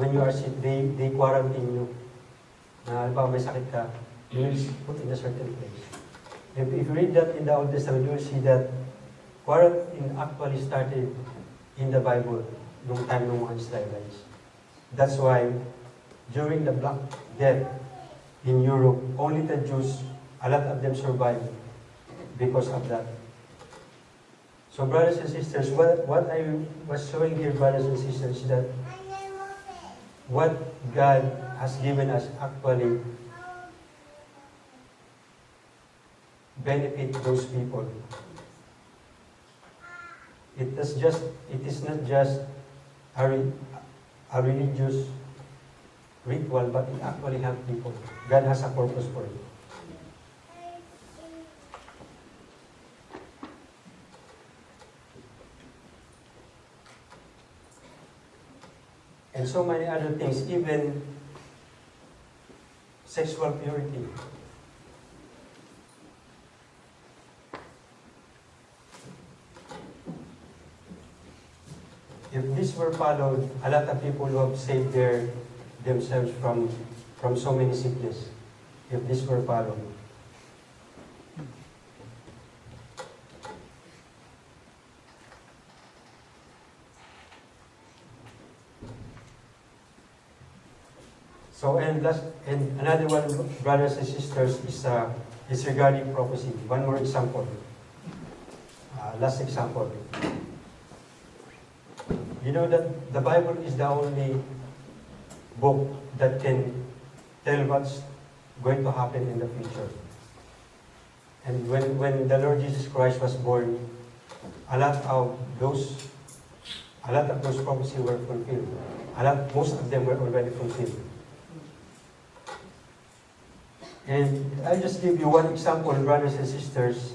when you are sick, they, they quarantine you. Na may sakit ka, you will put in a certain place. If, if you read that in the Old Testament, you will see that quarantine actually started in the Bible nung time ng mga Israelites. That's why during the Black Death in Europe, only the Jews, a lot of them survived because of that. So brothers and sisters, what, what I was showing here, brothers and sisters, is that what God has given us actually benefit those people. It is just it is not just a, a religious ritual, but it actually helps people. God has a purpose for it. And so many other things, even sexual purity. If this were followed, a lot of people would have saved their, themselves from, from so many sickness. If this were followed. So, and last, and another one, brothers and sisters, is, uh, is regarding prophecy. One more example. Uh, last example. You know that the Bible is the only book that can tell what's going to happen in the future. And when, when the Lord Jesus Christ was born, a lot of those, a lot of those prophecies were fulfilled. A lot, most of them were already fulfilled. And I'll just give you one example, brothers and sisters.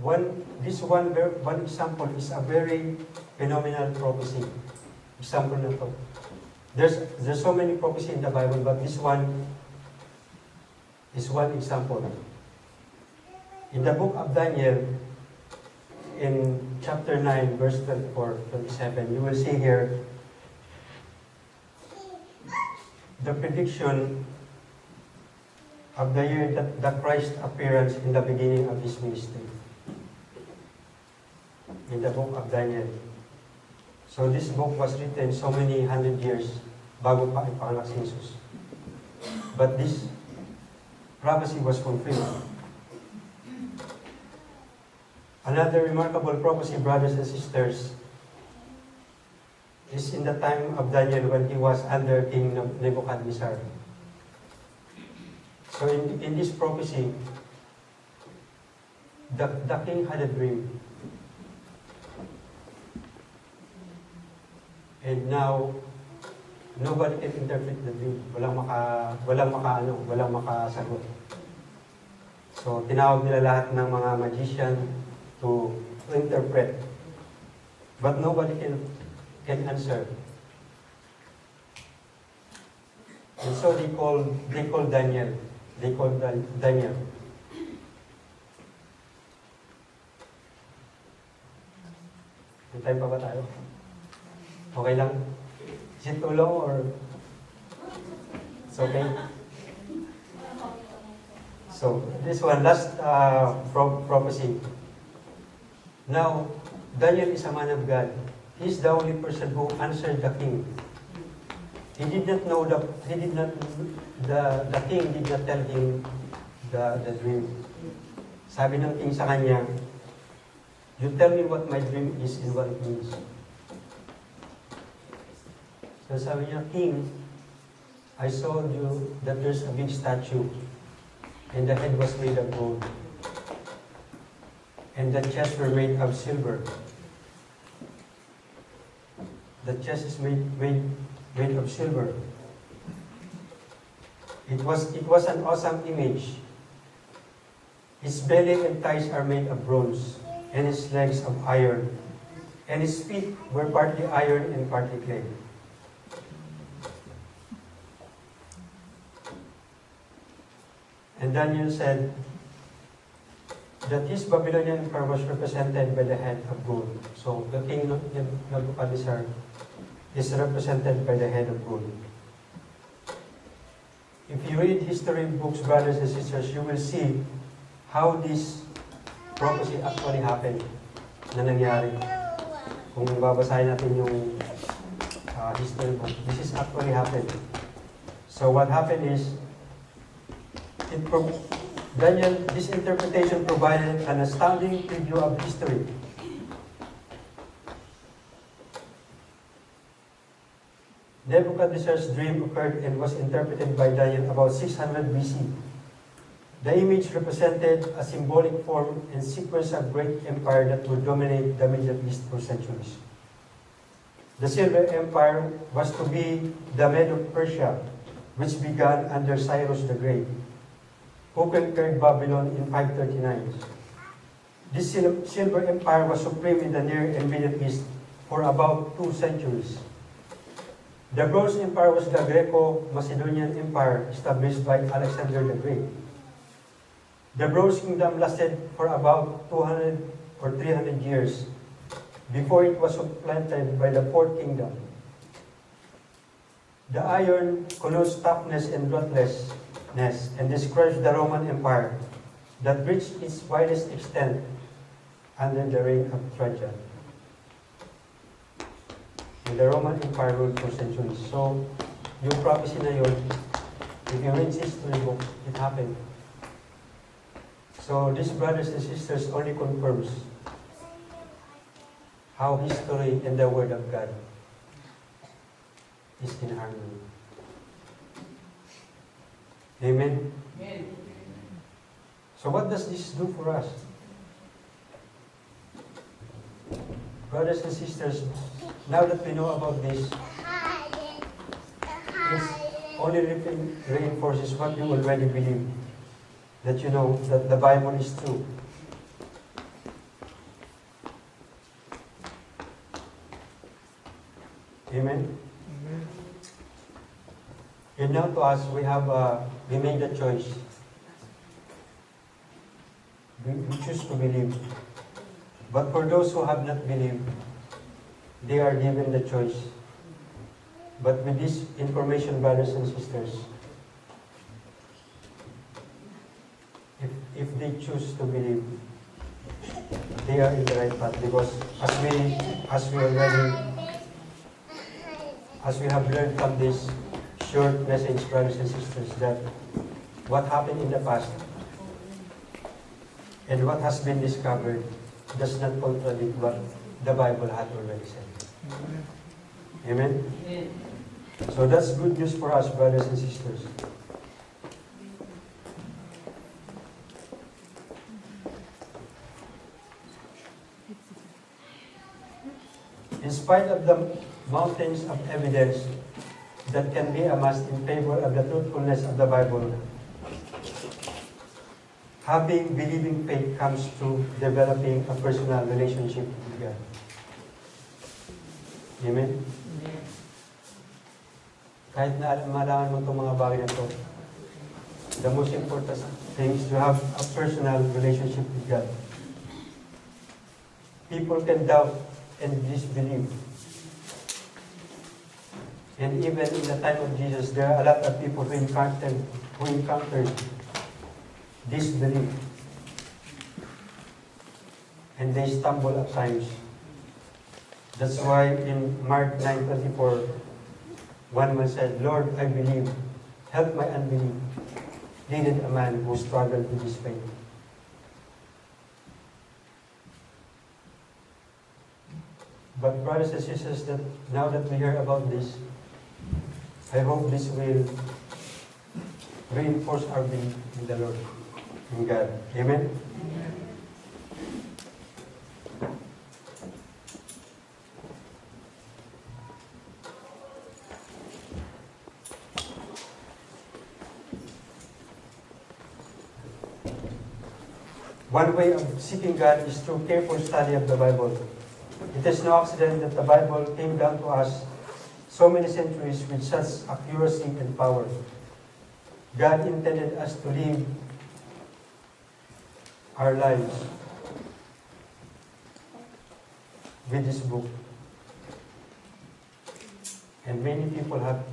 One, this one, one example is a very phenomenal prophecy. Example na to. There's, there's so many prophecy in the Bible, but this one is one example. In the book of Daniel, in chapter 9, verse 24, 27, you will see here the prediction of the year that the Christ appearance in the beginning of his ministry. In the book of Daniel. So this book was written so many hundred years bago pa ipanganak Jesus. But this prophecy was fulfilled. Another remarkable prophecy, brothers and sisters, is in the time of Daniel when he was under King Nebuchadnezzar. So in, in this prophecy, the, the king had a dream. And now, nobody can interpret the dream. Walang maka, walang maka, ano, walang makasagot. So, tinawag nila lahat ng mga magician to, interpret. But nobody can can answer. And so they called, they called Daniel. They called Dan- Daniel. May time pa ba tayo? Okay lang? Is it too long or it's okay? So, this one, last uh, pro- prophecy. Now, Daniel is a man of God. He's the only person who answered the king. He did not know the he did not the the king did not tell him the the dream. Sabi ng king sa kanya, You tell me what my dream is what it means. So sabi niya, King, I saw you that there's a big statue and the head was made of gold and the chest were made of silver. The chest is made, made, made of silver. It was, it was an awesome image. His belly and thighs are made of bronze, and his legs of iron, and his feet were partly iron and partly clay. And Daniel said, that this Babylonian empire was represented by the head of gold. So the king of Nebuchadnezzar is represented by the head of gold. If you read history books, brothers and sisters, you will see how this prophecy actually happened na nangyari. Kung babasahin natin yung uh, history book, this is actually happened. So what happened is, it Daniel, this interpretation provided an astounding preview of history. Nebuchadnezzar's dream occurred and was interpreted by Daniel about 600 BC. The image represented a symbolic form and sequence of great empire that would dominate the Middle East for centuries. The Silver Empire was to be the Medo-Persia, which began under Cyrus the Great, who conquered Babylon in 539. This Silver Empire was supreme in the Near and Middle East for about two centuries. The Bronze Empire was the Greco-Macedonian Empire established by Alexander the Great. The Bronze Kingdom lasted for about 200 or 300 years before it was supplanted by the Fourth Kingdom. The iron connotes toughness and ruthlessness and describes the Roman Empire that reached its widest extent under the reign of Trajan. And the Roman Empire ruled for centuries. So, yung prophecy na yun, you read history book, it happened. So, these brothers and sisters only confirms how history and the Word of God is in harmony. Amen? Amen. So what does this do for us? Brothers and sisters, now that we know about this, this only reinforces what you already believe. That you know that the Bible is true. Amen? And now to us, we have, uh, we made a choice. We, we choose to believe. But for those who have not believed, they are given the choice. But with this information, brothers and sisters, if, if they choose to believe, they are in the right path because as we, as we already, as we have learned from this short message, brothers and sisters, that what happened in the past and what has been discovered does not contradict what the Bible had already said. Amen? So that's good news for us, brothers and sisters. In spite of the mountains of evidence that can be amassed in favor of the truthfulness of the Bible, having believing faith comes through developing a personal relationship with God. Amen? Kahit na alam, malaman mo itong mga bagay na ito, the most important thing is to have a personal relationship with God. People can doubt and disbelieve. And even in the time of Jesus, there are a lot of people who encountered, who encountered disbelief. And they stumble at times. That's why in Mark 9.24, one man said, Lord, I believe, help my unbelief. Needed a man who struggled with his faith. But brothers and sisters, that now that we hear about this, I hope this will reinforce our belief in the Lord, in God. Amen? One way of seeking God is through careful study of the Bible. It is no accident that the Bible came down to us so many centuries with such accuracy and power. God intended us to live our lives with this book. And many people have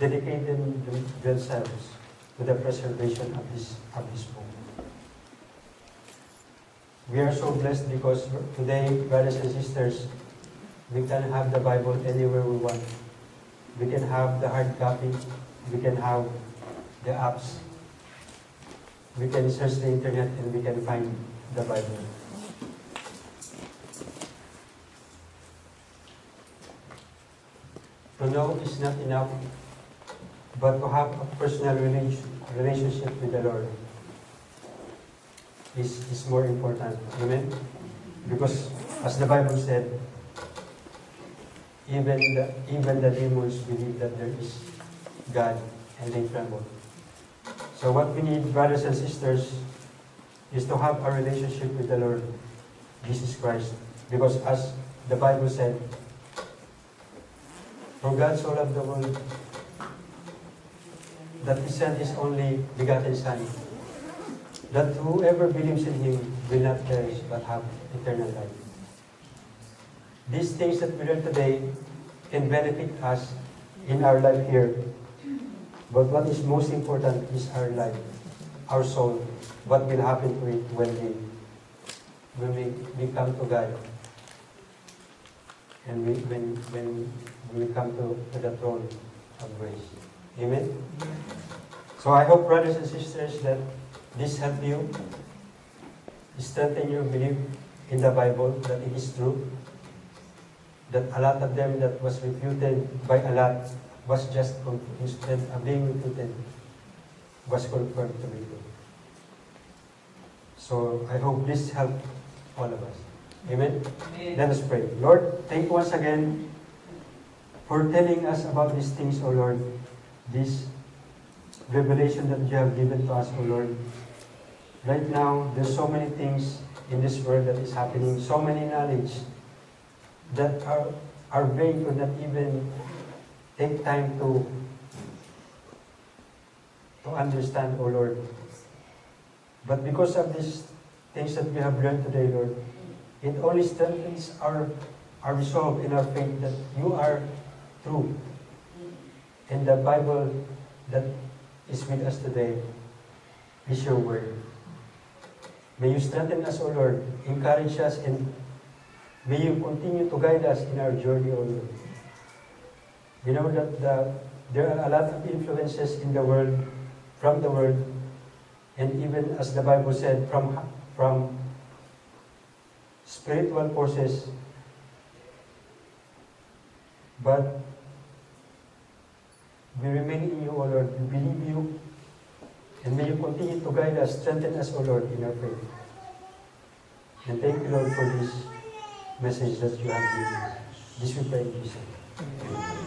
dedicated them- themselves to the preservation of this, of this book. We are so blessed because today, brothers and sisters, we can have the Bible anywhere we want. We can have the hard copy, we can have the apps, we can search the internet and we can find the Bible. To know is not enough, but to have a personal relation, relationship with the Lord is, is more important. Amen? Because as the Bible said, even the, even the demons believe that there is God and they tremble. So what we need, brothers and sisters, is to have a relationship with the Lord Jesus Christ. Because as the Bible said, For God so loved the world that He sent His only begotten Son, that whoever believes in Him will not perish but have eternal life. These things that we learn today can benefit us in our life here. But what is most important is our life, our soul. What will happen to it when we when we, we come to God and we, when when we come to, the throne of grace. Amen. So I hope, brothers and sisters, that this help you strengthen your belief in the Bible that it is true. That a lot of them that was refuted by a lot was just con- instead of being refuted was confirmed to be true. So I hope this helped all of us. Amen. Let us pray. Lord, thank you once again for telling us about these things, O Lord. This revelation that you have given to us, O Lord. Right now, there's so many things in this world that is happening, so many knowledge that our, our brain could not even take time to, to understand, O Lord. But because of these things that we have learned today, Lord, it only strengthens our, our resolve in our faith that you are true. And the Bible that is with us today is your word. May you strengthen us, O Lord, encourage us, and may you continue to guide us in our journey, O Lord. We know that the, there are a lot of influences in the world, from the world, and even as the Bible said, from, from spiritual forces. But we remain in you, O Lord. We believe you. And may you continue to guide us, strengthen us, O Lord, in our faith. And thank you, Lord, for this message that you have given. This